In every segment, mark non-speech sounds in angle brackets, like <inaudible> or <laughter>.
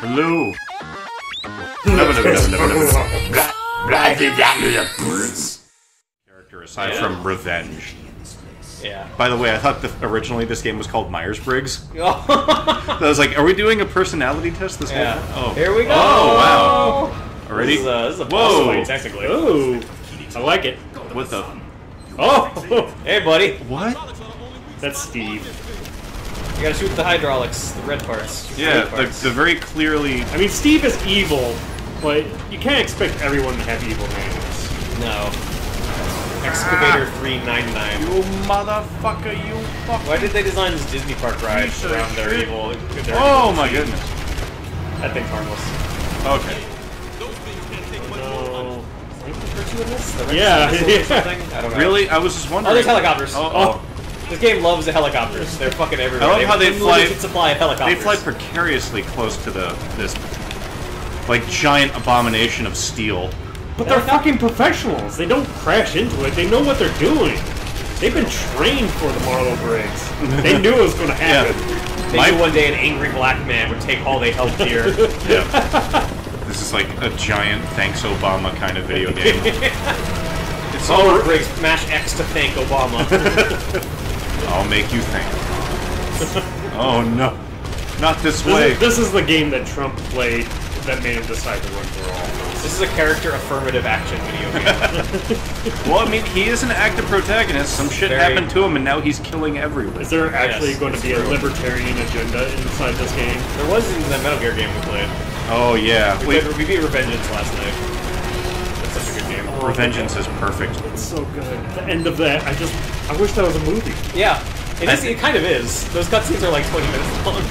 Hello. Character aside Yeah. from revenge. Yeah. By the way, I thought the, originally this game was called Myers Briggs. <laughs> Oh. I was like, are we doing a personality test this yeah. whole? Oh, Here we go. Oh wow! Already? This is a, this is a boss Whoa! fight, technically. Ooh, I like it. What the? Oh, <laughs> Hey, buddy. What? that's Steve. You gotta shoot the hydraulics, the red parts. Shoot the Yeah, red the, parts. the very clearly. I mean, Steve is evil, but you can't expect everyone to have evil names. No. Excavator ah. 399. You motherfucker! You fuck! Why did they design this Disney park ride around their evil? Their Oh evil my speed? goodness. That thing's harmless. Okay. Oh, no. The red Yeah, missiles or yeah. I. Really? I was just wondering. Oh, there's helicopters. Oh, oh. oh. This game loves the helicopters. They're fucking everywhere. I love They how they fly- unlimited supply of They fly precariously close to the this like giant abomination of steel. But they're fucking professionals. They don't crash into it. They know what they're doing. They've been trained for the Marlow Briggs. <laughs> They knew it was going to happen. They My- knew one day an angry black man would take all they held dear. <laughs> Yeah. this is like a giant thanks Obama kind of video <laughs> game. It's oh, all Marlow Briggs mash X to thank Obama. I'll make you think. <laughs> oh no. Not this This way. is, this is the game that Trump played that made him decide to run for office. this is a character affirmative action video game. <laughs> Well, I mean, he is an active protagonist. Some shit Very- happened to him, and now he's killing everyone. Is there actually Yes, going to be it's a libertarian agenda inside this game? there was in the Metal Gear game we played. Oh yeah. We, Wait, played, we beat Revengeance last night. Revengeance is perfect. It's so good. The end of that, I just, I wish that was a movie. Yeah, it, I is, think- it kind of is. Those cutscenes are like 20 minutes long.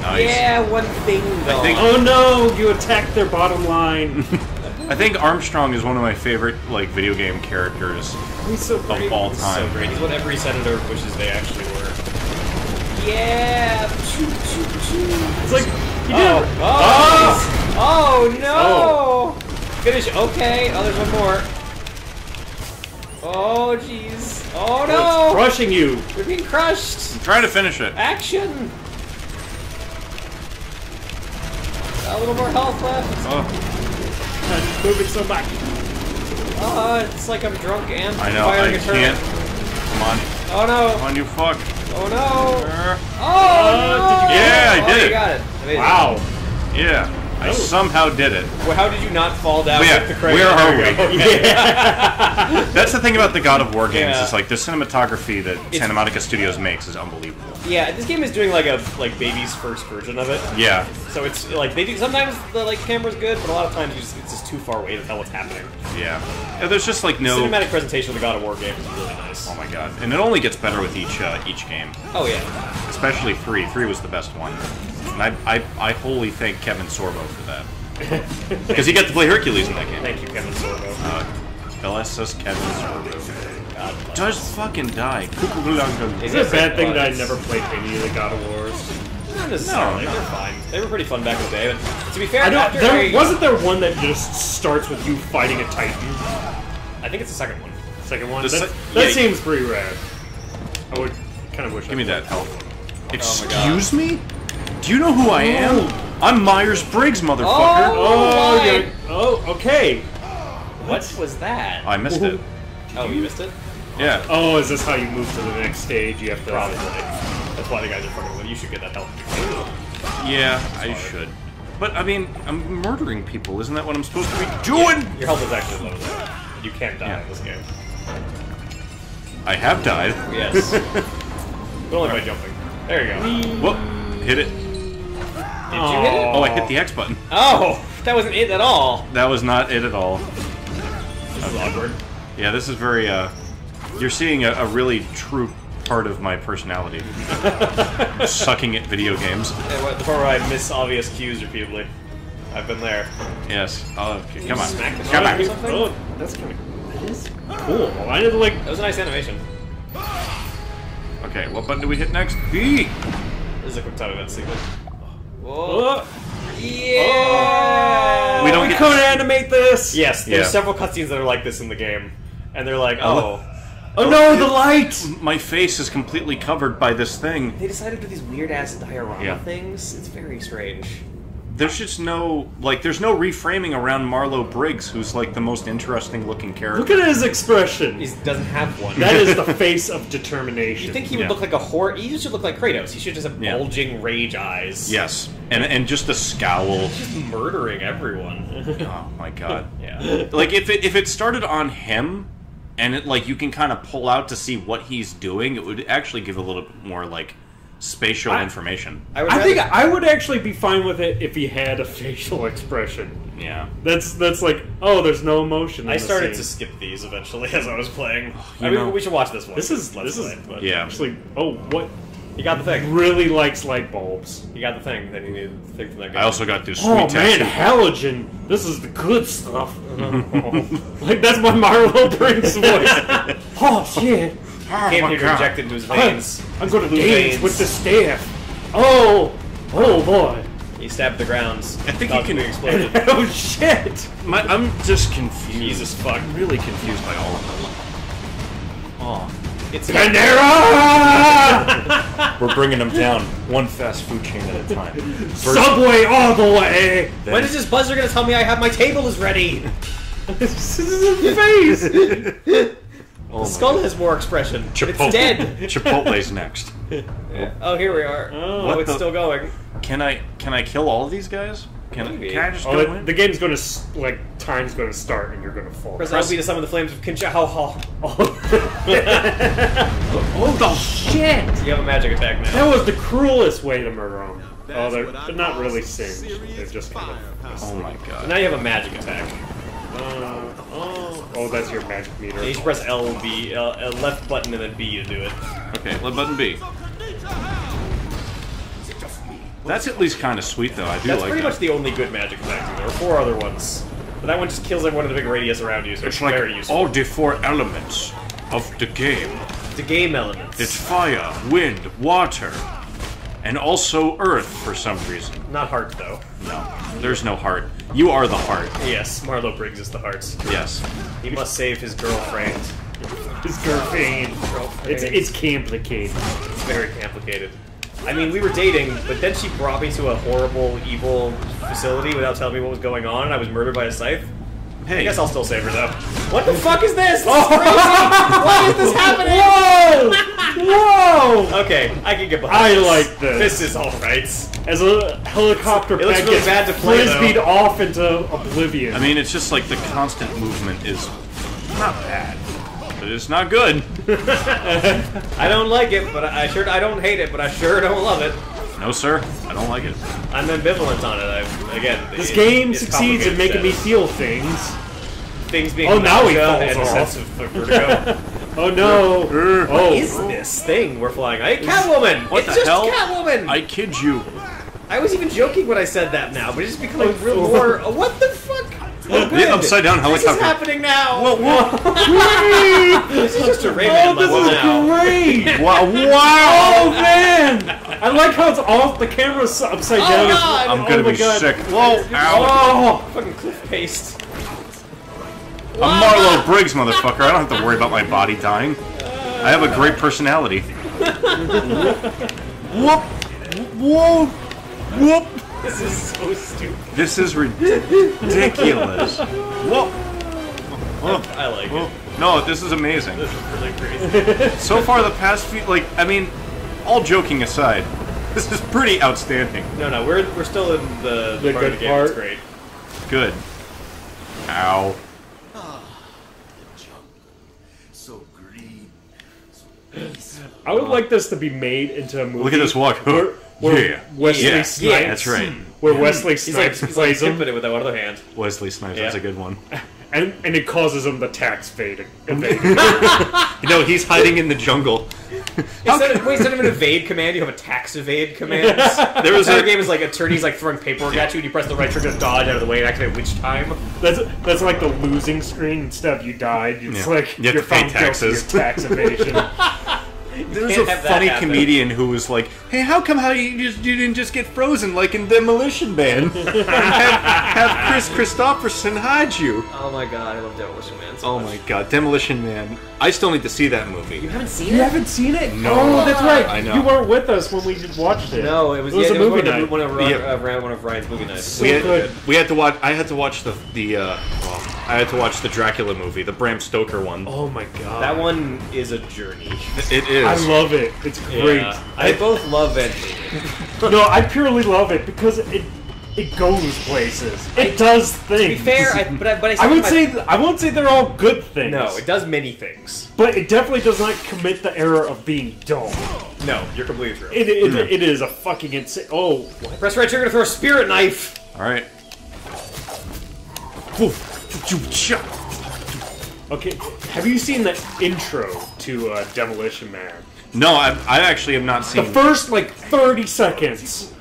Nice. Yeah, one thing though. think- Oh no, you attacked their bottom line. <laughs> I think Armstrong is one of my favorite like video game characters He's so of great. all He's so great. He's what every senator wishes they actually were. Yeah, choo choo choo. It's like, you Oh, did oh, oh, no! Oh. Finish. Okay. Oh, there's one more. Oh, jeez. Oh It's no! crushing you. We're being crushed. I'm trying to finish it. Action. Got a little more health left. Oh, I'm moving so much. Oh, it's like I'm drunk and I know. I firing a turret. can't. Come on, Oh no! come on, you fuck. Oh no! Uh, Oh no! did you get it? Yeah, I oh, did you it. got it. Amazing. Wow. Yeah, I Oh. somehow did it. Well, how did you not fall down Yeah, with the crane? where are we? go. Yeah. <laughs> That's the thing about the God of War games. Yeah. Is like the cinematography that It's- Santa Monica Studios makes is unbelievable. yeah, this game is doing like a like baby's first version of it. Yeah, So it's like they do sometimes the like camera's good, but a lot of times you just, it's just too far away to tell what's happening. yeah. Yeah, There's just like no. Cinematic presentation of the God of War game is really nice. Oh my god! And it only gets better with each uh, each game. Oh yeah. Especially three. Three was the best one. And I, I, I wholly thank Kevin Sorbo for that. Because he got to play Hercules in that game. Thank you, Kevin Sorbo. Uh, LSS Kevin Sorbo. God. Just fucking die. Is it a bad thing that I never played any of the God of Wars? Not necessarily. No, no. They're fine. They were pretty fun back in the day. But to be fair, I don't. There I, wasn't there one that just starts with you fighting a Titan. I think it's the second one. Second one. That, se- that yeah. seems pretty rad. I would kind of wish. Give me that health. Oh my Excuse me? Do you know who I am? I'm Myers Briggs, motherfucker. Oh, oh Why? you're, oh, okay. What was that? I missed it. Oh, you missed it. Yeah. Oh, is this how you move to the next stage? You have to. Probably. That's why the guys are fucking with. You should get that help. Yeah, I should. But I mean, I'm murdering people. Isn't that what I'm supposed to be doing? Your health is actually low though. You can't die Yeah. in this game. I have died. Yes. <laughs> but only by jumping. There you go. Whoop! Hit it. Did you hit it? Oh, I hit the X button. Oh, that wasn't it at all. That was not it at all. This is awkward. Yeah, this is very, uh... You're seeing a, a really true part of my personality. <laughs> Sucking at video games. Yeah, the part where I miss obvious cues repeatedly. I've been there. Yes. Oh, okay, come on. Smack Come on. something? Oh, that's kind of. That is cool. I did like. That was a nice animation. Okay, what button do we hit next? B! This is a quick time event sequence. Whoa. Oh, Yeah. We don't we get- could animate this. Yes, there's Yeah. several cutscenes that are like this in the game, and they're like, oh, Oh, oh no, oh. the light. My face is completely covered by this thing. they decided to do these weird ass diorama Yeah. things. It's very strange. There's just no like there's no reframing around Marlow Briggs, who's like the most interesting looking character. Look at his expression. He doesn't have one. That is the <laughs> face of determination. You think he would Yeah. look like a horror? He should look like Kratos. He should just have Yeah. bulging rage eyes. Yes, and and just a scowl. Just murdering everyone. <laughs> Oh my god. <laughs> yeah. Like if it if it started on him, and it like you can kind of pull out to see what he's doing, it would actually give a little bit more like spatial I- information. I would I rather, think I would actually be fine with it if he had a <laughs> facial expression. Yeah. That's that's like, oh, there's no emotion. In I started scene. to skip these eventually <laughs> as I was playing. Oh, you I mean, we should watch this one. This is Let's this is but Yeah. actually. Oh, what He got the thing. really likes light bulbs? He got the thing. that you need the thing from that guy. I also got this sweet Oh man, tattoo. halogen. This is the good stuff. <laughs> like that's my Marlo Briggs voice. oh shit! Ah, oh came my here to God. inject into his I'm, veins. I'm going to Blue dance veins. with the staff. Oh, oh boy. He stabbed the grounds. I think he can- explode. exploded. <laughs> oh shit! My, I'm just confused. Jesus fuck. I'm really confused by all of them. Oh, It's Panera! <laughs> we're bringing them down one fast food chain at a time. First, Subway all the way. then- When is this buzzer gonna tell me I have my table is ready? <laughs> this is his face. Oh The skull God. has more expression. Chipotle. It's dead. <laughs> Chipotle's next. Oh, here we are. Oh. Oh, What it's the- still going. Can I can I kill all of these guys? Can, I, can I just Oh, go it- in? the game's going to like time's going to start and you're going to fall. Press LB to summon the flames of Kincha. How ha. <laughs> oh the shit! You have a magic attack now. That was the cruelest way to murder them. Oh, they're, they're not really singed. They're just kind of. Oh my god. Now you have a magic attack. Uh, oh, oh, that's your magic meter. And you should press L, B, L, L, left button, and then B to do it. Okay, let button B. That's at least kind of sweet though. I do That's like pretty that. much the only good magic attack. There are four other ones. But that one just kills everyone in the big radius around you, so it's, It's like very useful. all the four elements of the game. the game elements. It's fire, wind, water, and also earth for some reason. Not heart, though. No, there's no heart. You are the heart. Yes, Marlow Briggs is the heart. Yes. He must save his girlfriend. <laughs> His girlfriend. Girlfriend. It's it's complicated. It's very complicated. I mean, we were dating, but then she brought me to a horrible, evil facility without telling me what was going on, and I was murdered by a scythe. I Hey, guess I'll still save her, though. What the fuck is this? <laughs> This is crazy! Why is this happening? Whoa! Whoa! Okay, I can get behind I this. like this. This is alright. As a helicopter It looks really gets bad to play, though. frisbeed off into oblivion. I mean, it's just like the constant movement is not bad, but it's not good. <laughs> I don't like it, but I sure I don't hate it, but I sure don't love it. No, sir, I don't like it. I'm ambivalent on it. I, again, this it- game it's succeeds in complicated making me feel things. things being Oh, now he nausea falls and a off. sense of vertigo. <laughs> Oh no! oh, is this thing we're flying? Hey, Catwoman! What it's the just hell? Catwoman! I kid you. I was even joking when I said that now, but it's just becoming real more. uh, what the fuck? Oh, good. The upside down This is helicopter. happening now. Whoa, whoa. <laughs> This is just a Oh, Rayman this is great! <laughs> Wow! Wow! Oh man! I like how it's off. The camera's upside Oh, down. God! I'm Oh gonna my be God. sick. Whoa! Ow! Oh! Fucking cliff paste. I'm Marlo Briggs, motherfucker. I don't have to worry about my body dying. I have a great personality. <laughs> Whoop! Whoa! Whoop! This is so stupid. This is ridiculous. Whoa! I like Whoa. it. No, this is amazing. This is really crazy. So far, the past few, like, I mean, all joking aside, this is pretty outstanding. No, no, we're we're still in the, The part of good the game. It's part. great. Good. Ow. So green. I would like this to be made into a movie. Look at this walk. Where, where <laughs> Yeah. Wesley Yeah. Snipes. Yeah, That's right. Where Wesley He's like, Snipes he's like plays him, it with that one other hand. Wesley Snipes, that's a good one. and and it causes him the tax evade. <laughs> evade. You know, he's hiding in the jungle. Instead of, wait, instead of an evade command, you have a tax evade command. <laughs> There was This other a- game is like attorneys like throwing paperwork at you, and you press the right trigger to dodge out of the way and activate witch time. That's that's like the losing screen. Instead of you died, it's Yeah. like You have you're to pay taxes. of tax evasion. <laughs> there was a funny happen. comedian who was like, "Hey, how come how you just you didn't just get frozen like in Demolition Man? <laughs> have, have Kris Kristofferson hide you." Oh my god, I love Demolition Man so Oh much. my god, Demolition Man! I still need to see that movie. You haven't seen You it? You haven't seen it? No. Oh, that's right. I know. You weren't with us when we just watched it. No, it was, It was yeah, a it was movie one, night. Of, one, of, Ryan- Yeah. uh, one of Ryan's movie nights. we had good. we had to watch. I had to watch the the. Uh, well, I had to watch the Dracula movie, the Bram Stoker one. Oh my god. That one is a journey. It is. I love it. It's great. Yeah. I both love and hate it. no, I purely love it because it it goes places. It does things. To be fair, I, but I, but I, I would my- say I won't say they're all good things. no. It does many things. but it definitely does not commit the error of being dull. No, you're completely true. It, it, mm. it is a fucking insane. Oh, what? Press right trigger to throw a spirit knife. All right. Okay, have you seen the intro to uh, Demolition Man? No, I, I actually have not seen. It. The first like 30 seconds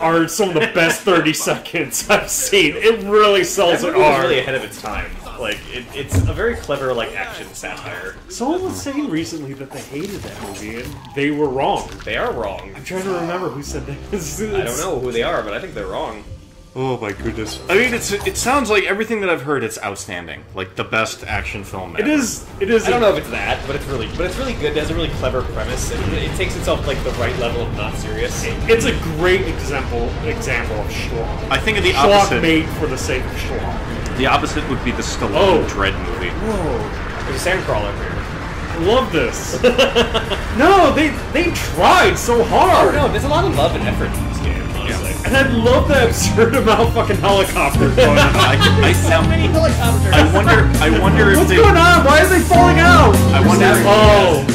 are some of the best 30 seconds I've seen. It really sells That it movie was really ahead of its time. Like it, it's a very clever like action satire. Someone was saying recently that they hated that movie and they were wrong. They are wrong. I'm trying to remember who said that. I don't know who they are, but I think they're wrong. Oh my goodness! I mean, it's it sounds like everything that I've heard. It's outstanding, like the best action film. It ever. is. It is. I don't know if it's that, but it's really, but it's really good. It has a really clever premise. It, it takes itself like the right level of not serious. It's a great example example of schlock. I think of the Schlock opposite. made for the sake of schlock. The opposite would be the Stallone Oh. Dredd movie. Whoa. There's a sandcrawler here. I love this. <laughs> no, they they tried so Oh hard. no, there's a lot of love and effort And I love the absurd amount of fucking helicopters going on. <laughs> I, I, So many helicopters. I wonder. I wonder if What's they. going on? Why are they falling out? I wonder. Oh,